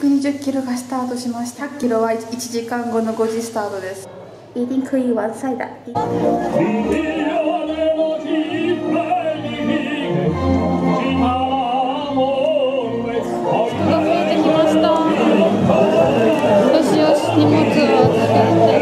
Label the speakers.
Speaker 1: 120キロがスタートしました100キロは1時間後の5時スタートです
Speaker 2: 一定可以完赛的。
Speaker 3: 着きました。よしよし荷物を預けて。